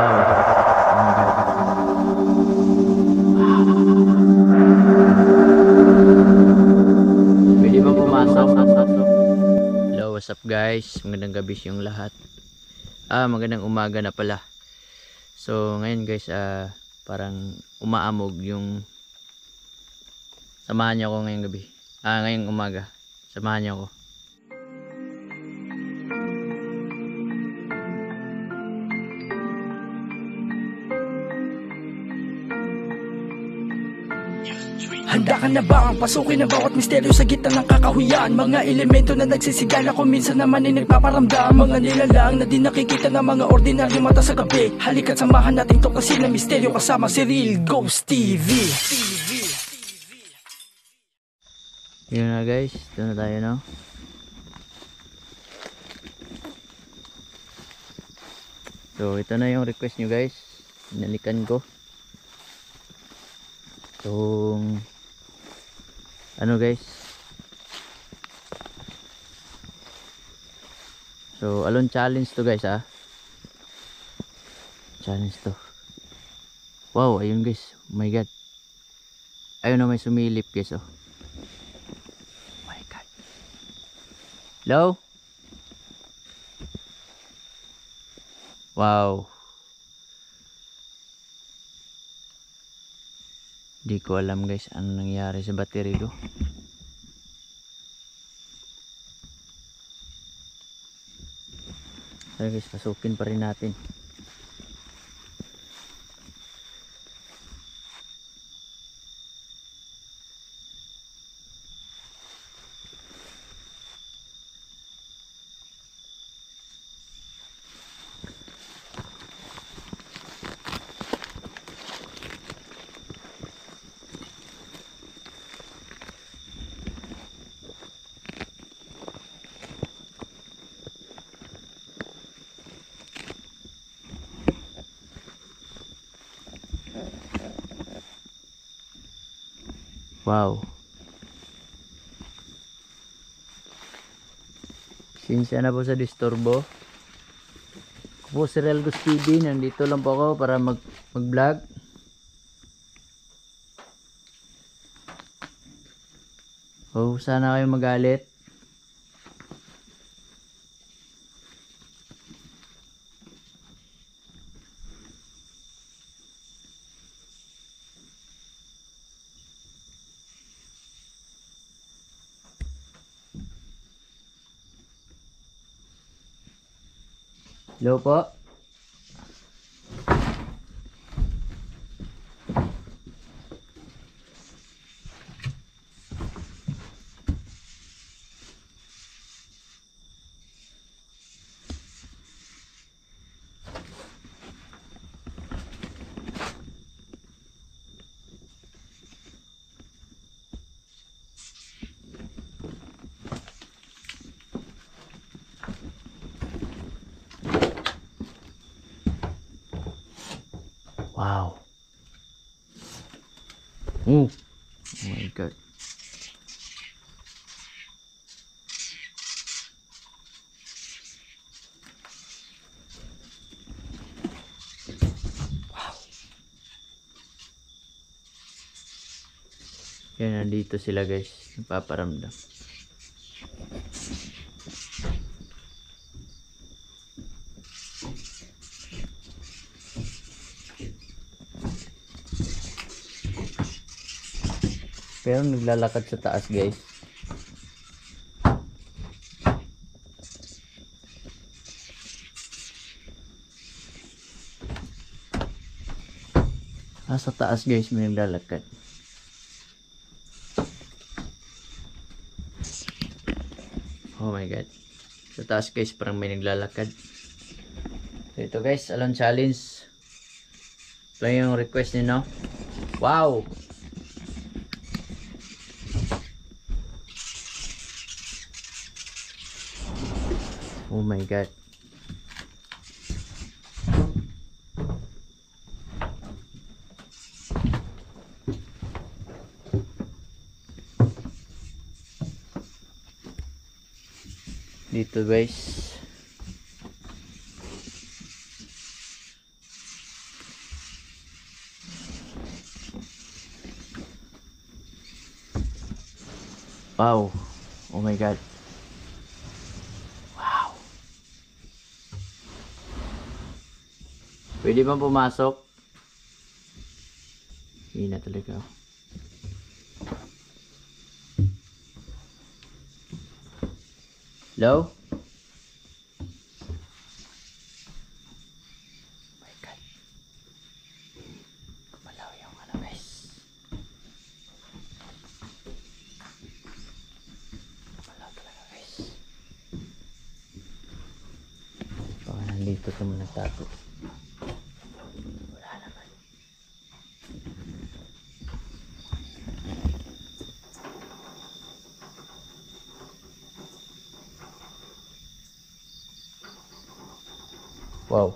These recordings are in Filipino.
Pwede ba pumasok? Hello, what's up guys? Magandang gabi yung lahat. Ah, magandang umaga na pala. So, ngayon guys, ah, parang umaamog yung samahan niyo ako ngayong gabi. Ah, ngayong umaga. Samahan niyo ako. Handa ka na ba ang pasukin ang bawat misteryo sa gitna ng kakahuyan Mga elemento na nagsisigala kung minsan naman ay nagpaparamdam Mga nilalang na di nakikita ng mga ordinaryo mata sa gabi Halika't samahan natin tuklasin ang misteryo kasama si Real Ghost TV Yun na guys, ito na tayo no. So ito na yung request nyo guys. Inalikan ko. Itong ano guys. So alon challenge to guys ah. Challenge to. Wow, ayun guys. Oh my god. Ayun na may sumilip guys oh. my god. Hello? Wow. Di ko alam guys ano nangyari sa battery ko. So guys, pasukin pa rin natin. Wow. Sinsya na po sa disturbo. Ako po si Relgos TV. Nandito lang po ako para mag, mag-vlog. Oh, sana kayo magalit. Hello po. Wow. Oh. Oh my god. Wow. Yan, nandito sila guys. Nagpaparamdam. Pero naglalakad sa taas guys. Ah, sa taas guys may naglalakad. Oh my god. Sa taas guys parang may naglalakad. So ito guys, alon challenge. Ito yung request niyo no. Wow! Oh my god. Dito guys. Wow. Oh my god. Pwede bang pumasok? Hina talaga. oh. Hello? my god. Kumalaw yung ano guys. Kumalaw talaga guys. Baka nandito ito mo nagtago. Wala naman. Wow.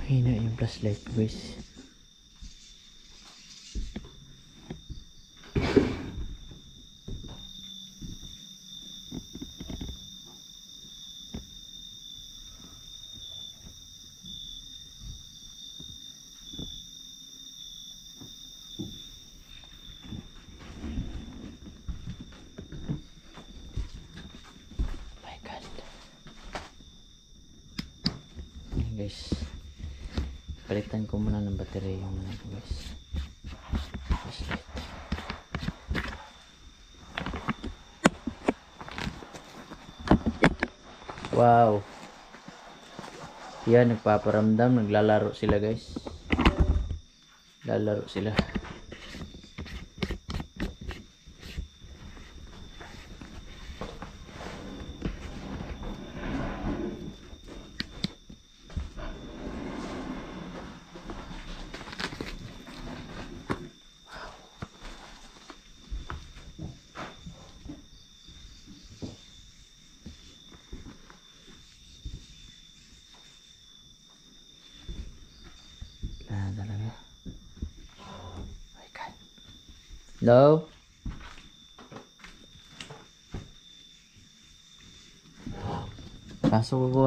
Mahina yung flashlight guys. my god. Ayan guys. Palitan ko muna ng battery yung ano guys. Wow. Yan, nagpaparamdam. Naglalaro sila guys. Lalaro sila. Hello? Pasok ako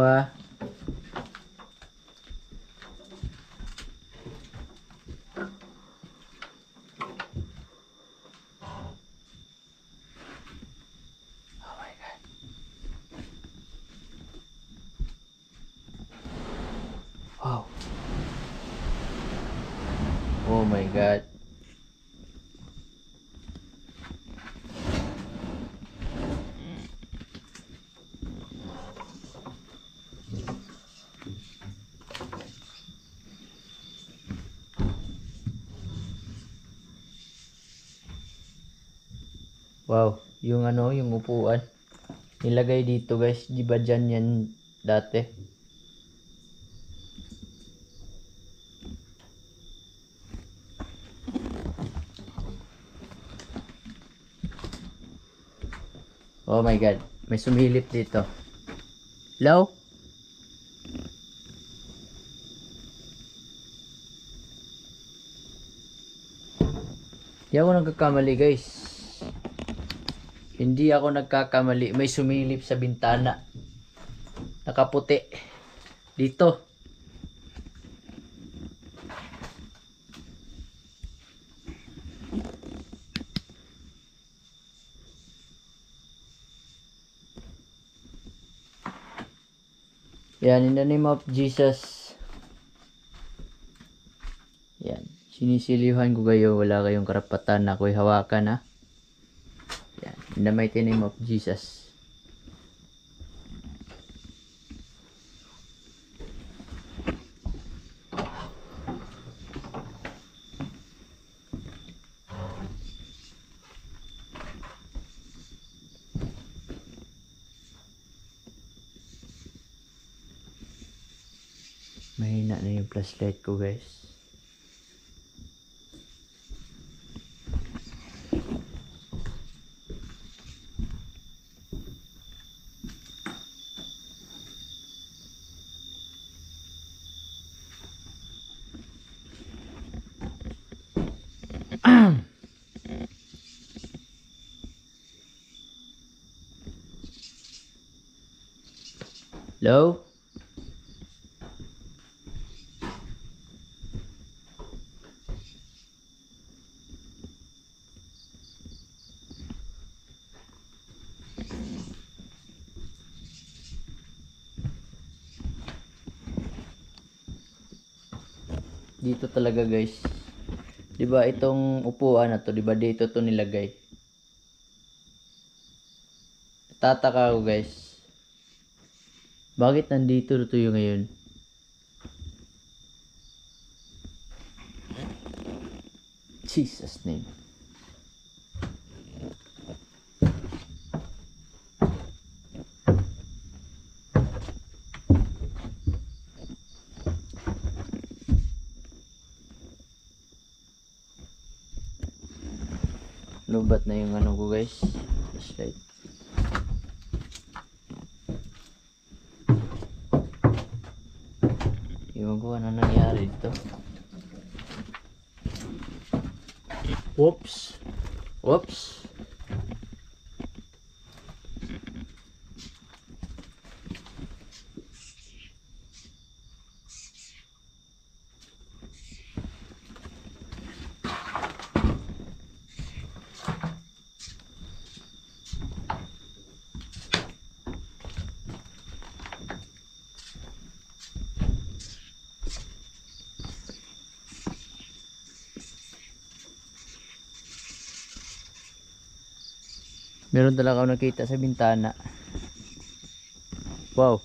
Wow, yung ano, yung upuan. Nilagay dito guys, di ba dyan yan dati? Oh my god, may sumilip dito. Hello? Hindi ako nagkakamali guys. Hindi ako nagkakamali. May sumilip sa bintana. Nakaputi. Dito. Yan, in the name of Jesus. Yan. Sinisilihan ko kayo. Wala kayong karapatan na ako'y hawakan ha. In the mighty name of Jesus. Mahina na yung flashlight ko guys. Hello? Dito talaga guys. 'Di ba itong upuan na to, 'di ba dito to nilagay? Tataka ako guys. Bakit nandito to yung ngayon? Jesus name. Na yung ano ko guys. Flashlight. Iwan ko ano nangyari dito. Whoops. Whoops. Meron talaga ako nakita sa bintana. Wow.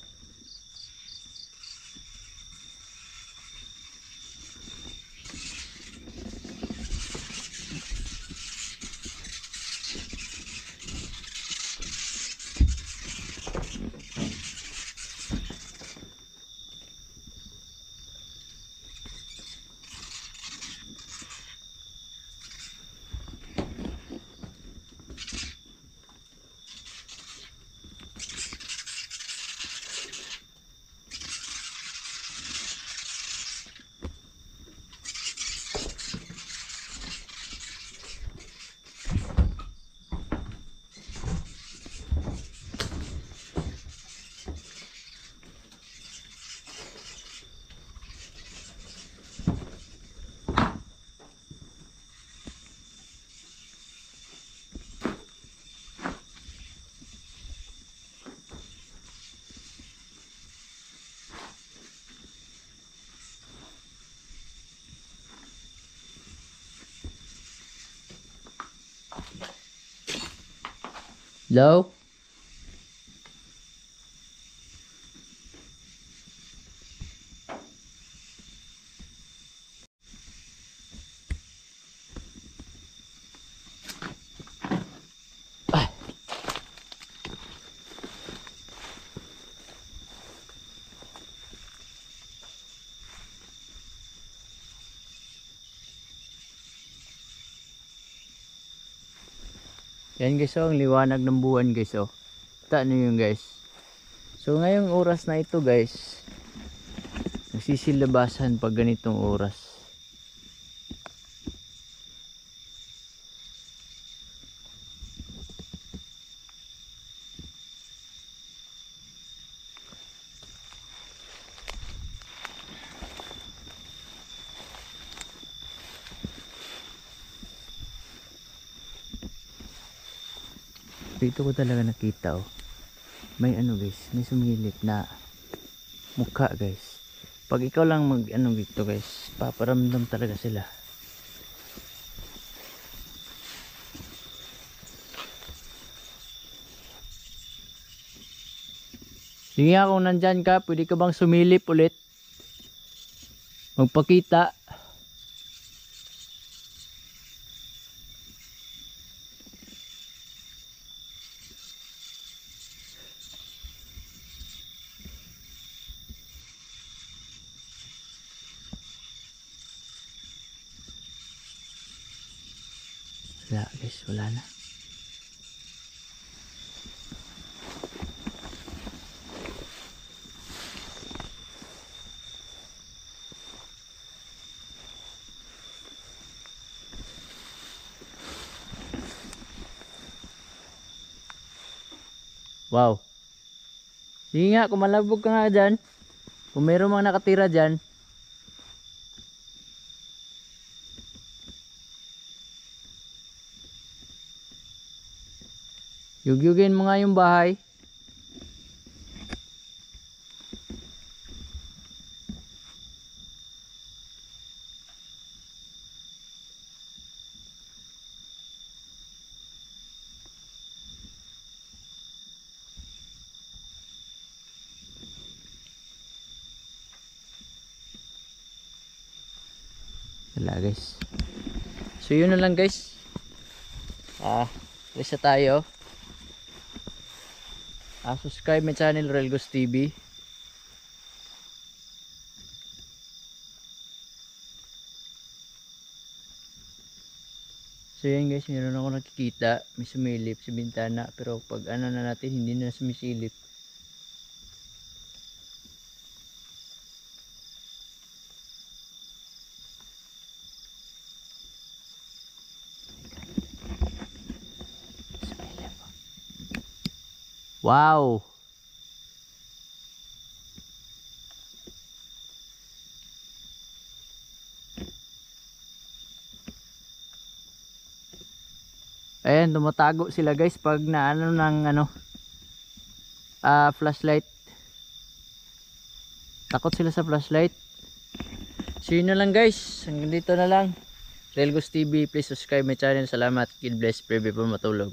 Hello? Yan guys oh, ang liwanag ng buwan guys oh. Kita nyo yun guys. So ngayong oras na ito guys, nagsisilabasan pag ganitong oras. Dito ko talaga nakita oh. May ano guys, may sumilip na mukha guys. Pag ikaw lang mag ano dito guys, paparamdam talaga sila. Sige nga kung nandyan ka, pwede ka bang sumilip ulit? Magpakita. Wala na. Wow. Sige nga, kung malabog ka nga dyan, kung meron mga nakatira dyan, Yugyugin mo nga yung bahay. wala guys. So yun na lang guys. Ah uh, rest tayo. Ah, subscribe my channel Relgos TV. So yan guys, meron ako nakikita, may sumilip sa bintana pero pag ano na natin hindi na sumisilip. Wow! Ayan, tumatago sila guys pag naano ng ano ah flashlight. Takot sila sa flashlight. So yun na lang guys. Hanggang dito na lang. Relgos TV, please subscribe my channel. Salamat. God bless. Pray before matulog.